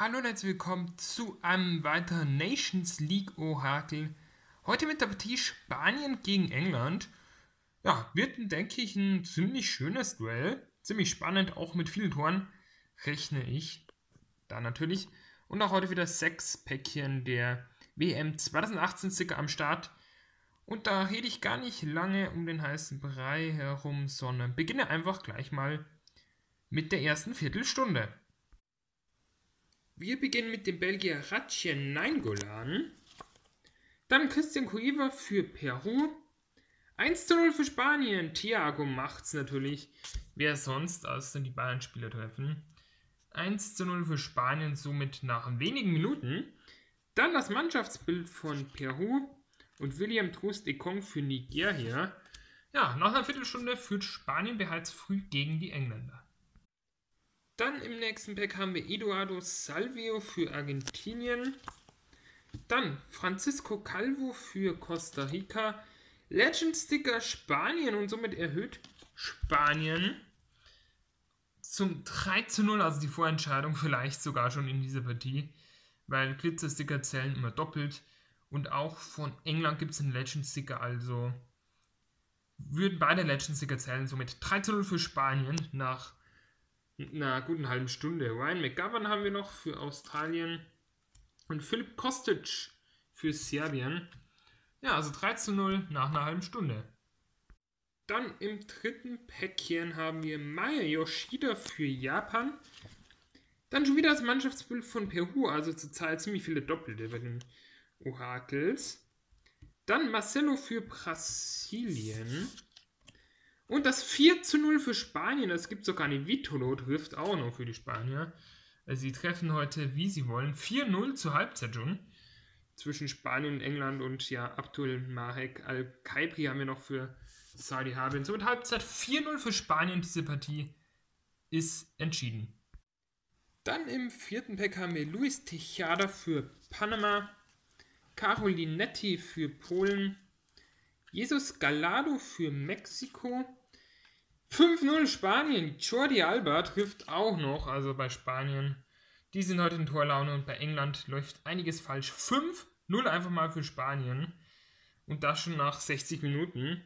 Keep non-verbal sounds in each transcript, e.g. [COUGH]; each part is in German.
Hallo und herzlich willkommen zu einem weiteren Nations League Orakel. Heute mit der Partie Spanien gegen England. Ja, wird, denke ich, ein ziemlich schönes Duell. Ziemlich spannend, auch mit vielen Toren, rechne ich. Da natürlich. Und auch heute wieder sechs Päckchen der WM 2018 Sticker am Start. Und da rede ich gar nicht lange um den heißen Brei herum, sondern beginne einfach gleich mal mit der ersten Viertelstunde. Wir beginnen mit dem Belgier Ratchen Nainggolan. Dann Christian Cueva für Peru. 1 zu 0 für Spanien. Thiago macht's natürlich. Wer sonst, als dann die Bayern-Spieler treffen. 1 zu 0 für Spanien, somit nach wenigen Minuten. Dann das Mannschaftsbild von Peru und William Trust Ekong für Nigeria. Ja, nach einer Viertelstunde führt Spanien bereits früh gegen die Engländer. Dann im nächsten Pack haben wir Eduardo Salvio für Argentinien. Dann Francisco Calvo für Costa Rica. Legend Sticker Spanien und somit erhöht Spanien zum 3 zu 0, also die Vorentscheidung vielleicht sogar schon in dieser Partie, weil Glitzersticker zählen immer doppelt. Und auch von England gibt es einen Legend Sticker, also würden beide Legend Sticker zählen, somit 3 zu 0 für Spanien nach einer guten halben Stunde. Ryan McGovern haben wir noch für Australien und Philipp Kostic für Serbien. Ja, also 3 zu 0 nach einer halben Stunde. Dann im dritten Päckchen haben wir Maya Yoshida für Japan. Dann schon wieder das Mannschaftsbild von Peru, also zurzeit ziemlich viele Doppelte bei den Orakels. Dann Marcelo für Brasilien. Und das 4 zu 0 für Spanien, das gibt sogar eine Vitolo, trifft auch noch für die Spanier. Also sie treffen heute, wie sie wollen. 4-0 zur Halbzeit schon. Zwischen Spanien und England und ja, Abdul Marek Al-Kaibri haben wir noch für Saudi-Arabien. So mit Halbzeit 4-0 für Spanien. Diese Partie ist entschieden. Dann im vierten Pack haben wir Luis Tejada für Panama, Carolinetti für Polen, Jesus Galado für Mexiko, 5-0 Spanien. Jordi Alba trifft auch noch, also bei Spanien. Die sind heute in Torlaune und bei England läuft einiges falsch. 5-0 einfach mal für Spanien. Und das schon nach 60 Minuten.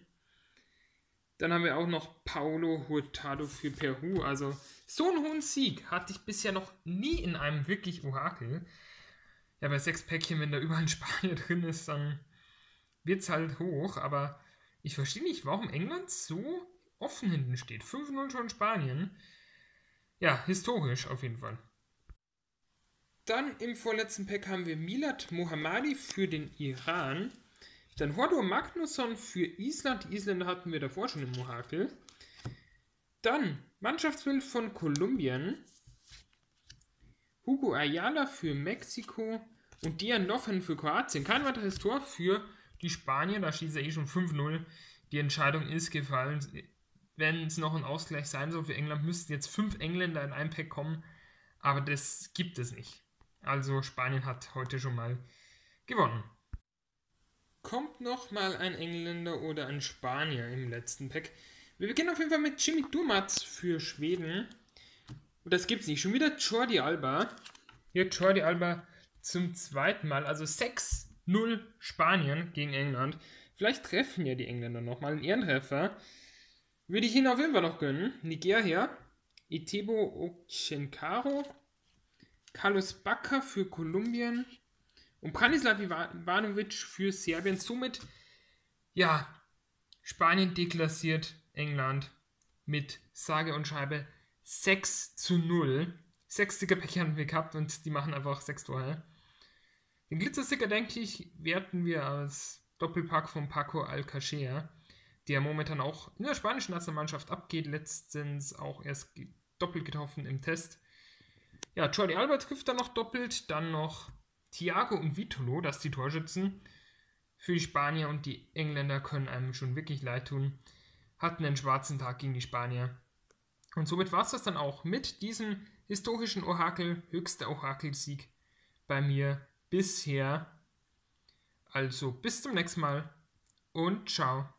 Dann haben wir auch noch Paulo Hurtado für Peru. Also so einen hohen Sieg hatte ich bisher noch nie in einem wirklich Orakel. Ja, bei sechs Päckchen, wenn da überall ein Spanier [LAUGHS] drin ist, dann wird es halt hoch. Aber ich verstehe nicht, warum England so offen hinten steht. 5-0 schon Spanien. Ja, historisch auf jeden Fall. Dann im vorletzten Pack haben wir Milad Mohammadi für den Iran. Dann Hordo Magnusson für Island. Die Isländer hatten wir davor schon im Orakel. Dann Mannschaftsbild von Kolumbien. Hugo Ayala für Mexiko. Und Dian Noffen für Kroatien. Kein weiteres Tor für die Spanier. Da schießt er eh schon 5-0. Die Entscheidung ist gefallen wenn es noch ein Ausgleich sein soll für England, müssten jetzt fünf Engländer in ein Pack kommen. Aber das gibt es nicht. Also Spanien hat heute schon mal gewonnen. Kommt noch mal ein Engländer oder ein Spanier im letzten Pack. Wir beginnen auf jeden Fall mit Jimmy Dumatz für Schweden. Und das gibt's nicht. Schon wieder Jordi Alba. Hier Jordi Alba zum zweiten Mal. Also 6-0 Spanien gegen England. Vielleicht treffen ja die Engländer nochmal einen Ehrentreffer. Würde ich ihn auf jeden Fall noch gönnen. Nigeria, Itebo Ochenkaro, Carlos Bakker für Kolumbien und Branislav Ivanovic für Serbien. Somit, ja, Spanien deklassiert England mit sage und schreibe 6 zu 0. Sechs Stickerpäckchen haben wir gehabt und die machen einfach sechs Tore. Den Glitzersticker, denke ich, werten wir als Doppelpack von Paco Alcacer der momentan auch in der spanischen Nationalmannschaft abgeht, letztens auch erst doppelt getroffen im Test. Ja, Jordi Alba trifft dann noch doppelt, dann noch Thiago und Vitolo, das die Torschützen. Für die Spanier und die Engländer können einem schon wirklich leid tun. Hatten einen schwarzen Tag gegen die Spanier. Und somit war es das dann auch mit diesem historischen Orakel, höchster Orakelsieg bei mir bisher. Also bis zum nächsten Mal und ciao.